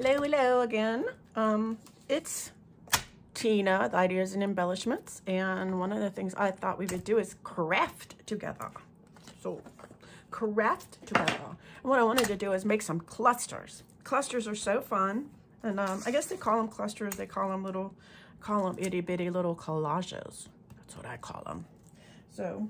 Hello, hello again. Um, it's Tina, the Ideas and Embellishments, and one of the things I thought we would do is craft together. So, craft together. And what I wanted to do is make some clusters. Clusters are so fun, and um, I guess they call them clusters. They call them little, call them itty bitty little collages. That's what I call them. So,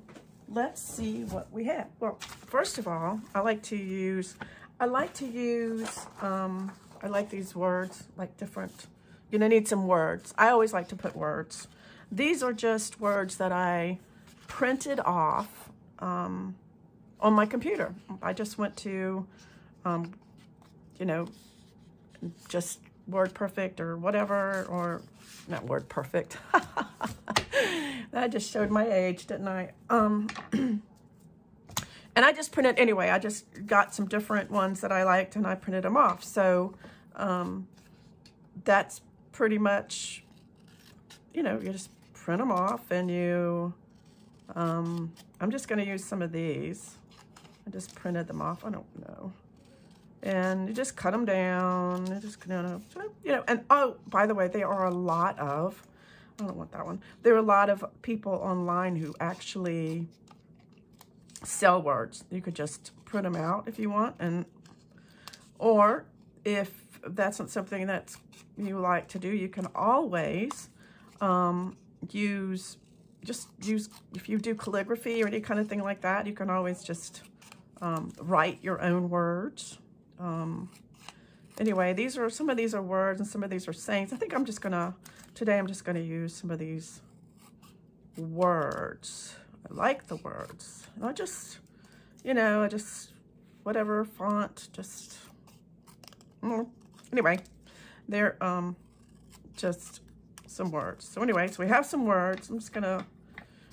let's see what we have. Well, first of all, I like to use, I like to use, um, I like these words, like different, you're gonna need some words. I always like to put words. These are just words that I printed off um, on my computer. I just went to, um, you know, just Word Perfect or whatever, or not Word Perfect. that just showed my age, didn't I? Um, And I just printed, anyway, I just got some different ones that I liked and I printed them off. So um, that's pretty much, you know, you just print them off and you, um, I'm just going to use some of these. I just printed them off. I don't know. And you just cut them down. You just kind of, you know, and oh, by the way, there are a lot of, I don't want that one. There are a lot of people online who actually sell words. You could just print them out if you want. and Or if that's not something that you like to do, you can always um, use, just use, if you do calligraphy or any kind of thing like that, you can always just um, write your own words. Um, anyway, these are, some of these are words and some of these are sayings. I think I'm just gonna, today I'm just gonna use some of these words. I like the words. I just, you know, I just, whatever font, just, mm, anyway, they're um, just some words. So anyway, so we have some words. I'm just going to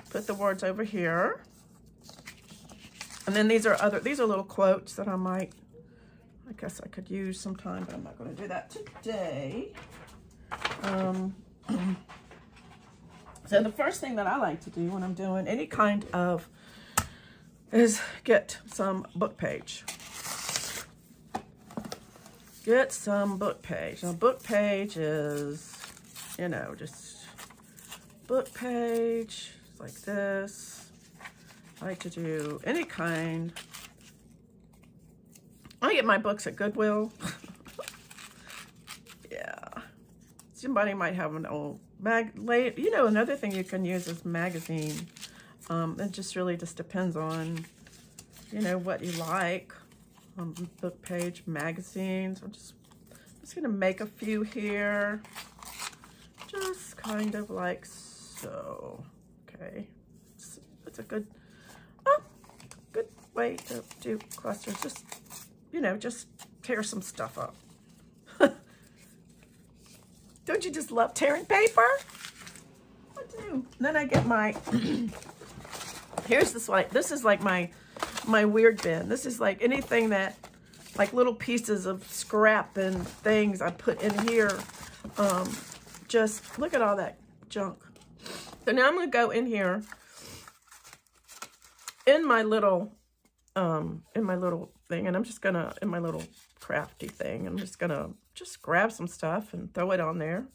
put the words over here. And then these are other, these are little quotes that I might, I guess I could use sometime, but I'm not going to do that today. Um, So the first thing that I like to do when I'm doing any kind of is get some book page. Get some book page. Now book page is, you know, just book page like this. I like to do any kind. I get my books at Goodwill. yeah. Somebody might have an old mag late you know another thing you can use is magazine. Um it just really just depends on you know what you like. Um, book page magazines. I'm just I'm just gonna make a few here. Just kind of like so. Okay. It's, it's a good oh, good way to do clusters. Just you know just tear some stuff up don't you just love tearing paper? I do. Then I get my, here's this like, this is like my, my weird bin. This is like anything that, like little pieces of scrap and things I put in here. Um, just look at all that junk. So now I'm going to go in here in my little, um, in my little thing, and I'm just going to, in my little crafty thing, I'm just going to just grab some stuff and throw it on there.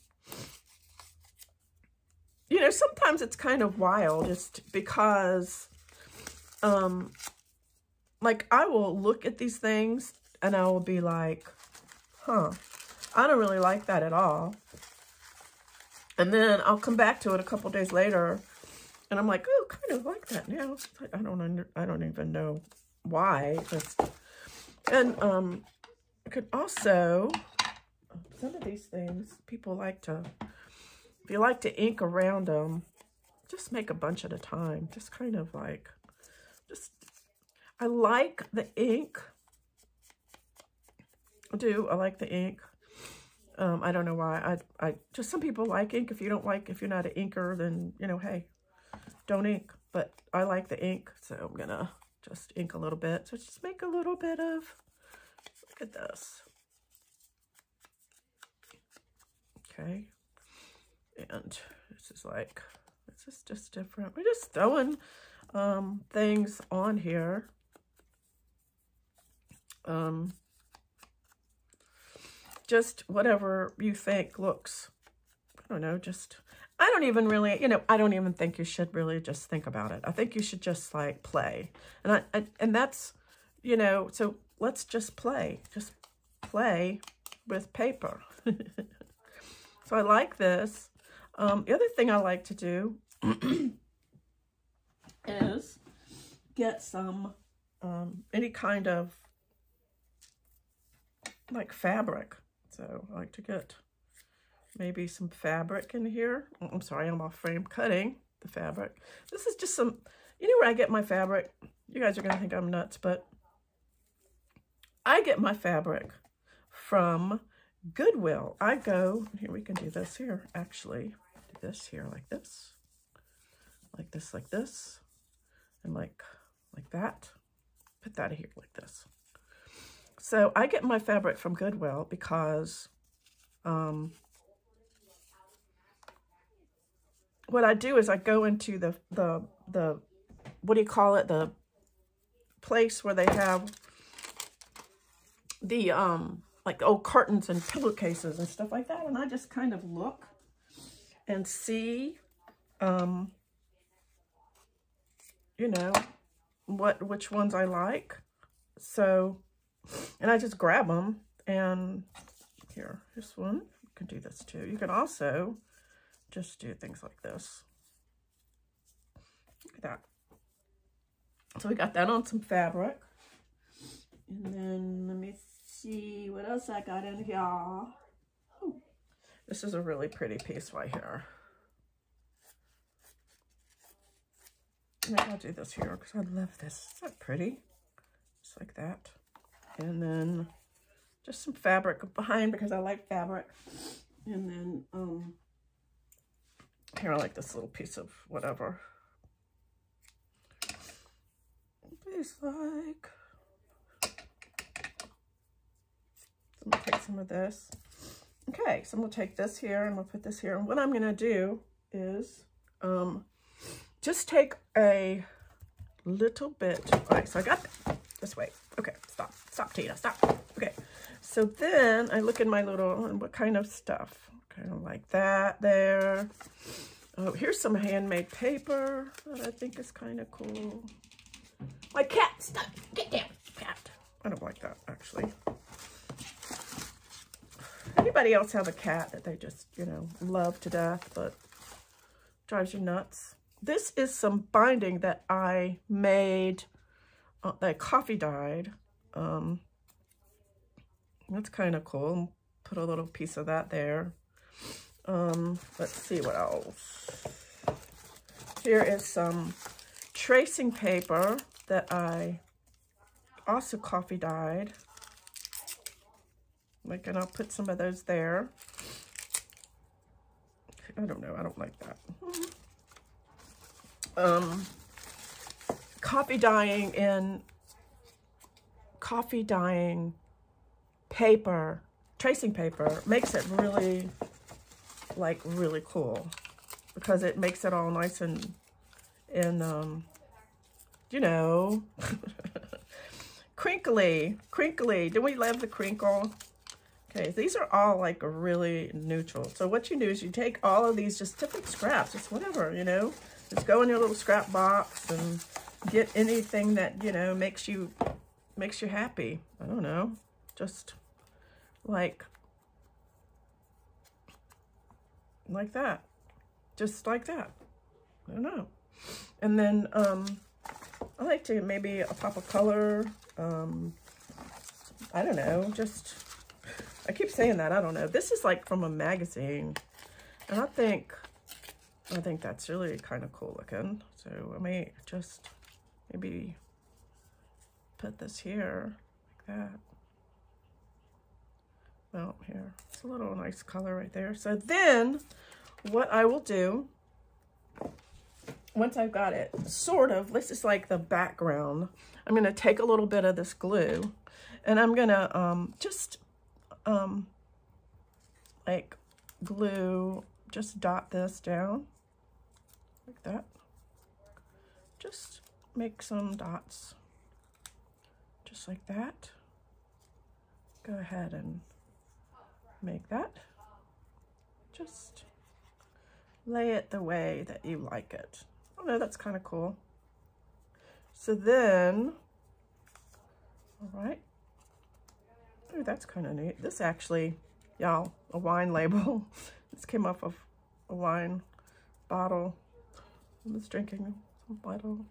You know, sometimes it's kind of wild just because, um, like, I will look at these things and I will be like, huh, I don't really like that at all. And then I'll come back to it a couple days later and I'm like, oh, kind of like that now. I don't under, I don't even know why. Just, and um, Could also some of these things, people like to, if you like to ink around them, just make a bunch at a time. Just kind of like, just, I like the ink. I do, I like the ink. Um, I don't know why. I, I just some people like ink. If you don't like, if you're not an inker, then you know, hey, don't ink. But I like the ink, so I'm gonna just ink a little bit. So just make a little bit of. At this. okay? And this is like, this is just different. We're just throwing um, things on here. Um, just whatever you think looks, I don't know, just, I don't even really, you know, I don't even think you should really just think about it. I think you should just like play. And I, I and that's, you know, so let's just play, just play with paper. so I like this. Um, the other thing I like to do is get some, um, any kind of like fabric. So I like to get maybe some fabric in here. Oh, I'm sorry, I'm off frame cutting the fabric. This is just some, you know where I get my fabric? You guys are going to think I'm nuts, but I get my fabric from Goodwill. I go, here we can do this here, actually. Do this here like this, like this, like this, and like, like that. Put that here like this. So I get my fabric from Goodwill because um, what I do is I go into the, the, the, what do you call it? The place where they have the, um, like old curtains and pillowcases and stuff like that. And I just kind of look and see, um, you know, what, which ones I like. So and I just grab them and here, this one, you can do this too. You can also just do things like this. Look at that. So we got that on some fabric. And then let me see what else I got in here. Ooh, this is a really pretty piece right here. Maybe I'll do this here because I love this. Is that pretty? Just like that and then just some fabric behind because I like fabric. And then um, here I like this little piece of whatever. Please like. So I'm gonna take some of this. Okay, so I'm gonna take this here and we'll put this here. And what I'm gonna do is um, just take a little bit. All right, so I got this way. Okay, stop. Stop, Tina. Stop. Okay. So then I look in my little, and what kind of stuff? Kind of like that there. Oh, here's some handmade paper that I think is kind of cool. My cat, stop. Get down, cat. I don't like that, actually. Anybody else have a cat that they just, you know, love to death, but drives you nuts? This is some binding that I made uh, that coffee dyed. Um, that's kind of cool. Put a little piece of that there. Um, let's see what else. Here is some tracing paper that I also coffee dyed. Like, and I'll put some of those there. I don't know. I don't like that. Um, coffee dyeing in coffee dyeing paper, tracing paper, makes it really, like, really cool. Because it makes it all nice and, and um, you know, crinkly, crinkly. Do we love the crinkle? Okay, these are all like really neutral. So what you do is you take all of these just different scraps, just whatever, you know, just go in your little scrap box and get anything that, you know, makes you, makes you happy. I don't know, just like, like that, just like that. I don't know. And then um, I like to maybe a pop of color. Um, I don't know, just, I keep saying that, I don't know. This is like from a magazine. And I think, I think that's really kind of cool looking. So I may just maybe put this here like that. Well, here, it's a little nice color right there. So then what I will do, once I've got it sort of, this is like the background, I'm going to take a little bit of this glue and I'm going to um, just um, like glue, just dot this down like that. Just make some dots just like that. Go ahead and make that. Just lay it the way that you like it. Oh no, that's kind of cool. So then, all right. Oh, that's kind of neat. This actually, y'all, a wine label. this came off of a wine bottle. I was drinking some bottle.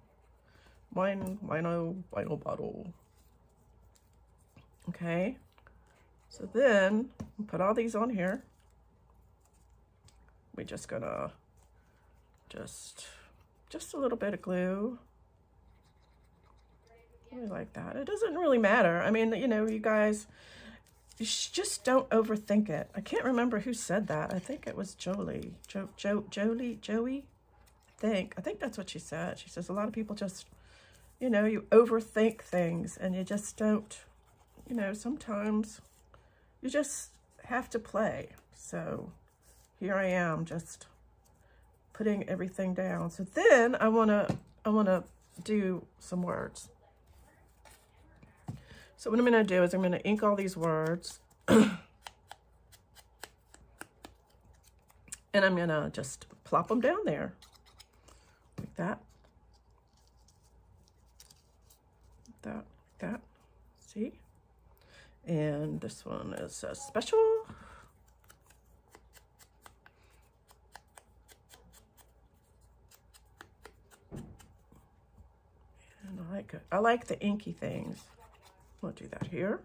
Wine, wino, wino bottle. Okay. So then, put all these on here. We're just gonna, just, just a little bit of glue. I like that. It doesn't really matter. I mean, you know, you guys, just don't overthink it. I can't remember who said that. I think it was Jolie. Jo, jo, Jolie? Joey? I think. I think that's what she said. She says a lot of people just, you know, you overthink things and you just don't, you know, sometimes you just have to play. So here I am just putting everything down. So then I want to, I want to do some words. So what I'm going to do is I'm going to ink all these words. and I'm going to just plop them down there. Like that. Like that. That. See? And this one is a special. And I like. I like the inky things. We'll do that here.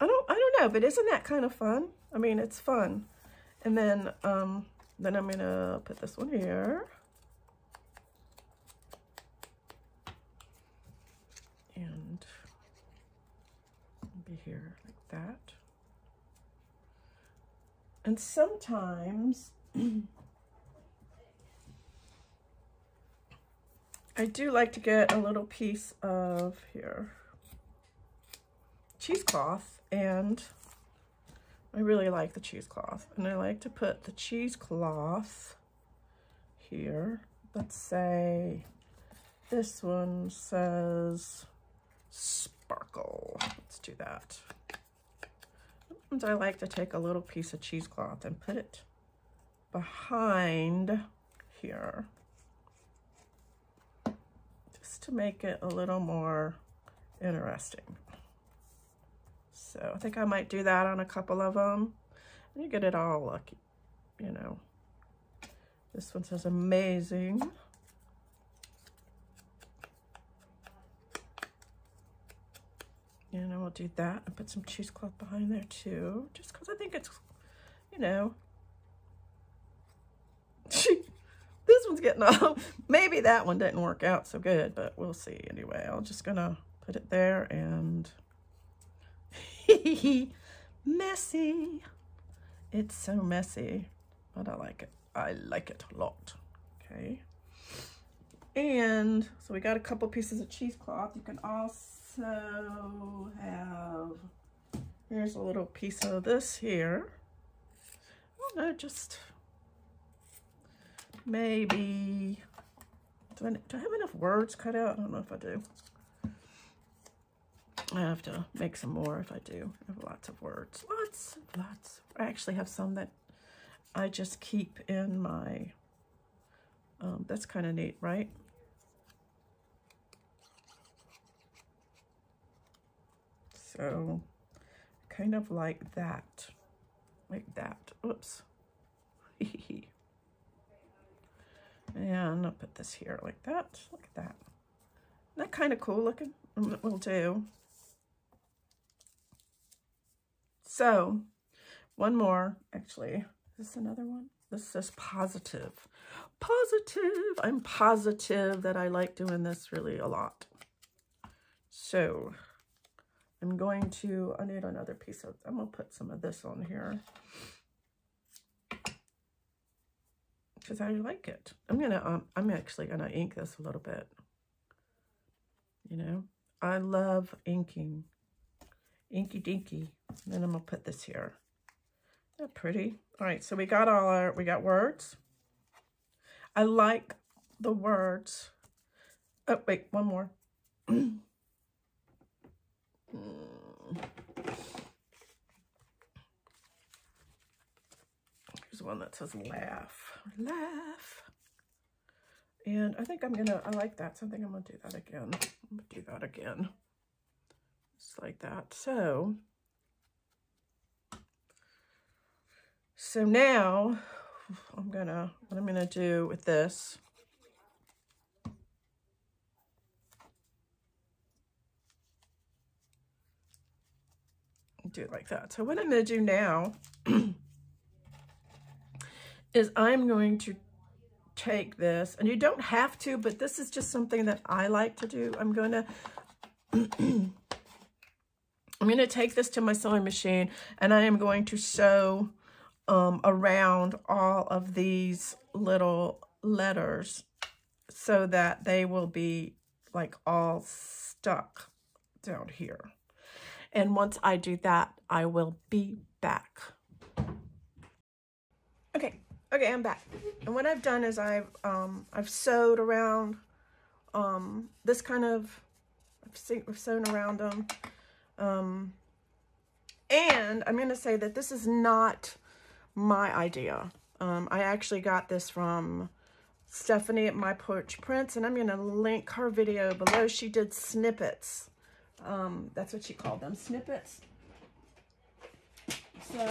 I don't, I don't know, but isn't that kind of fun? I mean, it's fun. And then, um, then I'm gonna put this one here. And be here like that. And sometimes I do like to get a little piece of here cheesecloth and I really like the cheesecloth. And I like to put the cheesecloth here let's say this one says sparkle. Let's do that. And I like to take a little piece of cheesecloth and put it behind here to make it a little more interesting. So I think I might do that on a couple of them. And you get it all lucky, you know. This one says amazing. And I will do that and put some cheesecloth behind there too, just because I think it's, you know, this one's getting off. Maybe that one didn't work out so good, but we'll see anyway. I'm just gonna put it there and messy. It's so messy, but I like it. I like it a lot. Okay. And so we got a couple pieces of cheesecloth. You can also have, here's a little piece of this here. Oh no, just maybe, do I, do I have enough words cut out? I don't know if I do. I have to make some more if I do. I have lots of words. Lots, lots. I actually have some that I just keep in my, um, that's kind of neat, right? So, kind of like that. Like that. Oops. And I'll put this here like that. Look at that. Isn't that kind of cool looking? Mm, we'll do. So, one more, actually. Is this another one? This says positive. Positive. I'm positive that I like doing this really a lot. So, I'm going to, I need another piece of, I'm going to put some of this on here. Because I like it. I'm gonna, um, I'm actually gonna ink this a little bit. You know, I love inking. Inky dinky. And then I'm gonna put this here. That pretty. All right, so we got all our, we got words. I like the words. Oh, wait, one more. Hmm. One that says laugh. Laugh. And I think I'm to, I like that. So I think I'm to do that again. I'm to do that again. Just like that. So, so now I'm to, what I'm to do with this do it like that. So what I'm going to do now is I'm going to take this, and you don't have to, but this is just something that I like to do. I'm going to, I'm going to take this to my sewing machine, and I am going to sew um, around all of these little letters so that they will be like all stuck down here. And once I do that, I will be back. Okay, I'm back. And what I've done is I've um I've sewed around um this kind of I've, I've sewn around them. Um and I'm going to say that this is not my idea. Um, I actually got this from Stephanie at My Porch Prints, and I'm going to link her video below. She did snippets um, that's what she called them, snippets. So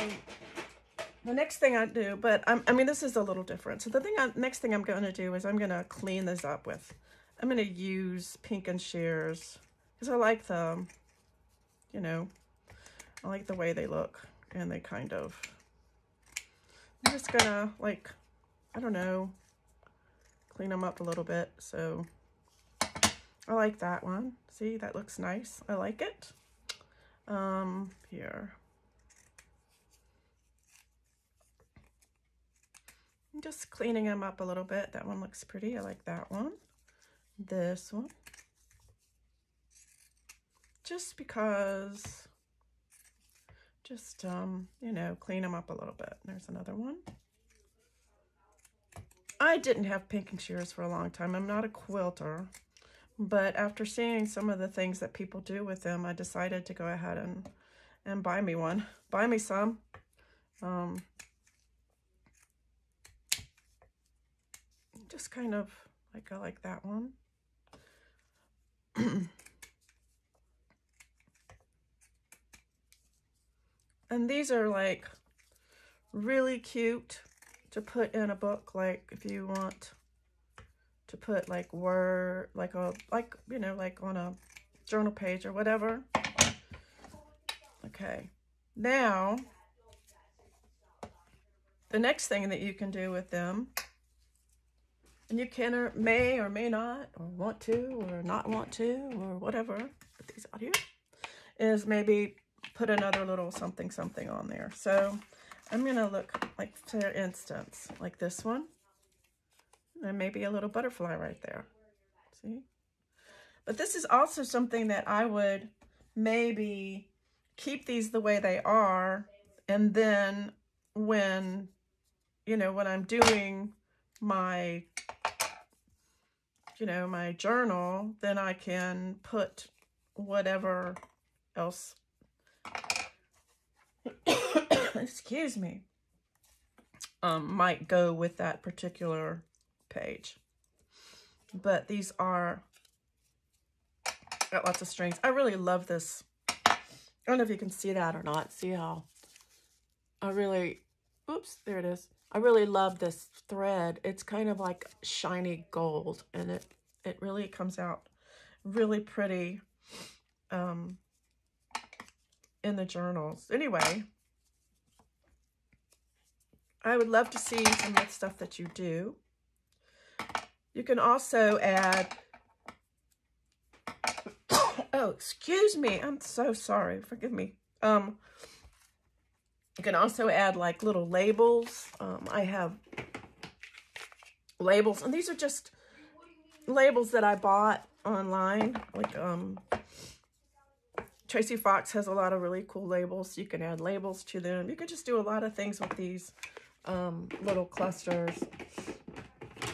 the next thing I do, but I'm, i mean, this is a little different. So the thing, I, next thing I'm going to do is I'm going to clean this up with, I'm going to use pinking shears because I like them, you know, I like the way they look and they kind of, I'm just going to like, I don't know, clean them up a little bit. So I like that one. See, that looks nice. I like it. Um, here. I'm just cleaning them up a little bit. That one looks pretty. I like that one. This one. Just because, just, um, you know, clean them up a little bit. There's another one. I didn't have pinking shears for a long time. I'm not a quilter. But after seeing some of the things that people do with them, I decided to go ahead and, and buy me one. Buy me some. Um, just kind of like I like that one. and these are like really cute to put in a book like if you want to put like word, like a, like, you know, like on a journal page or whatever. Okay. Now, the next thing that you can do with them, and you can or may or may not, or want to, or not want to, or whatever, put these out here, is maybe put another little something something on there. So I'm going to look like, for instance, like this one. And maybe a little butterfly right there. See? But this is also something that I would maybe keep these the way they are. And then when, you know, when I'm doing my, you know, my journal, then I can put whatever else, excuse me, um, might go with that particular page. But these are, got lots of strings. I really love this. I don't know if you can see that or not. See how I really, oops, there it is. I really love this thread. It's kind of like shiny gold and it, it really comes out really pretty um, in the journals. Anyway, I would love to see some of the stuff that you do. You can also add, oh, excuse me. I'm so sorry. Forgive me. Um, you can also add like little labels. Um, I have labels, and these are just labels that I bought online. Like, um, Tracy Fox has a lot of really cool labels. You can add labels to them. You can just do a lot of things with these um, little clusters.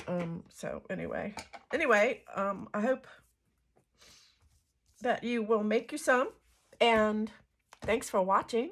Um, so anyway, anyway, um, I hope that you will make you some and thanks for watching